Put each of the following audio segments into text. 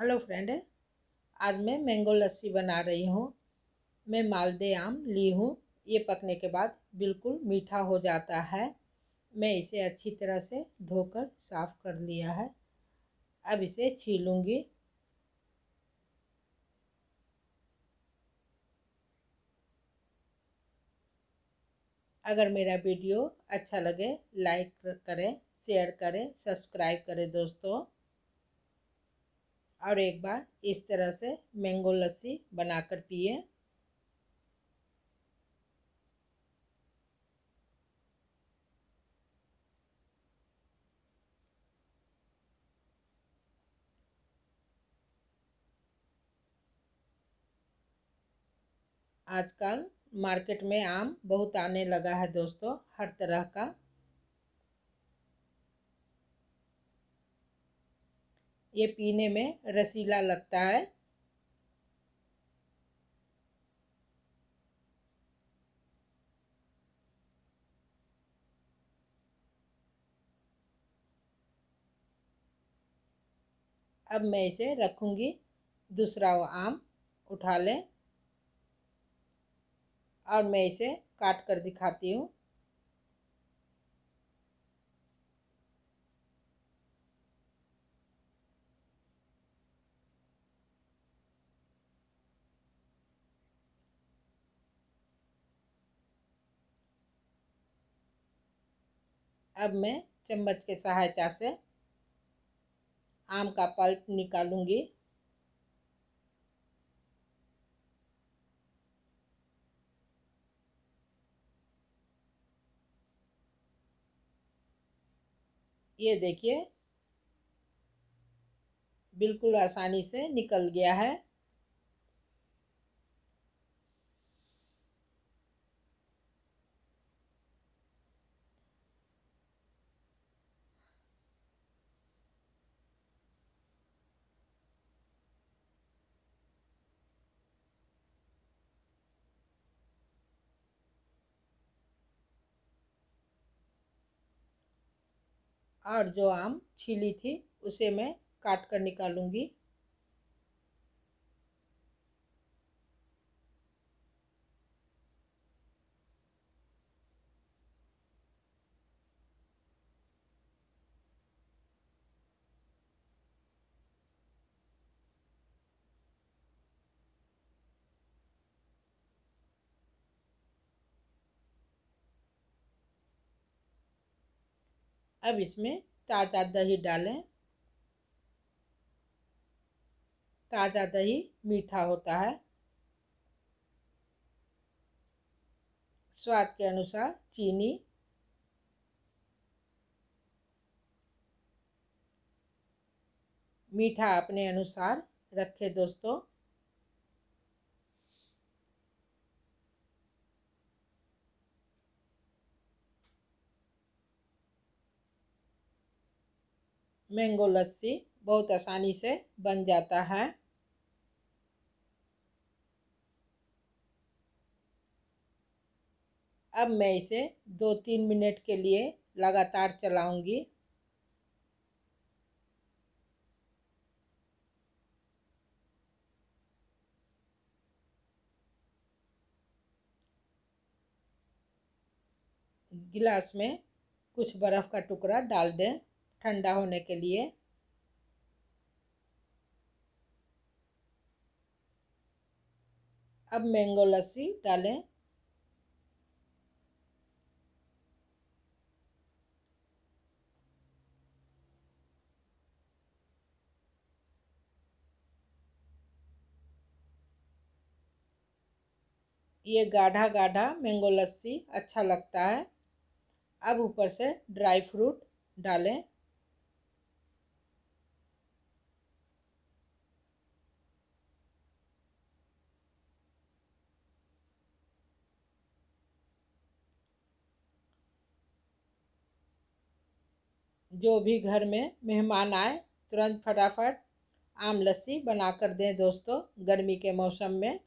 Hello friend आज मैं mango लस्सी बना रही हूँ। मैं मालदे आम ली हूँ। ये पकने के बाद बिल्कुल मीठा हो जाता है। मैं इसे अच्छी तरह से धोकर साफ़ कर लिया है। अब इसे छीलूँगी। अगर मेरा वीडियो अच्छा लगे लाइक करें शेयर करें सब्सक्राइब करें दोस्तों। और एक बार इस तरह से मैंगो लस्सी बनाकर पिए। आजकल मार्केट में आम बहुत आने लगा है दोस्तों, हर तरह का। ये पीने में रसीला लगता है। अब मैं इसे रखूँगी। दूसरा वो आम उठा लें। और मैं इसे काट कर दिखाती हूँ। अब मैं चम्मच के सहायता से आम का पल्प निकालूँगी। ये देखिए, बिल्कुल आसानी से निकल गया है। और जो आम छीली थी उसे मैं काट कर निकालूँगी। अब इसमें ताज़ा दही डालें। ताज़ा दही मीठा होता है। स्वाद के अनुसार चीनी। मीठा अपने अनुसार रखें दोस्तों। मैंगो लस्सी बहुत आसानी से बन जाता है। अब मैं इसे दो तीन मिनट के लिए लगातार चलाऊँगी। गिलास में कुछ बर्फ़ का टुकड़ा डाल दें। ठंडा होने के लिए। अब मैंगो लस्सी डालें। ये गाढ़ा गाढ़ा मैंगो लस्सी अच्छा लगता है। अब ऊपर से ड्राई फ्रूट डालें। जो भी घर में मेहमान आए, तुरंत फटाफट आम लस्सी बना कर दें दोस्तों, गर्मी के मौसम में।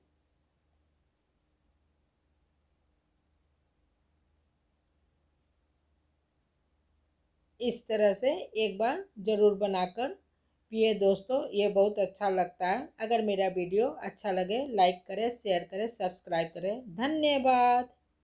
इस तरह से एक बार ज़रूर बनाकर पिए दोस्तों, ये बहुत अच्छा लगता है। अगर मेरा वीडियो अच्छा लगे, लाइक करें, शेयर करें, सब्सक्राइब करें। धन्यवाद!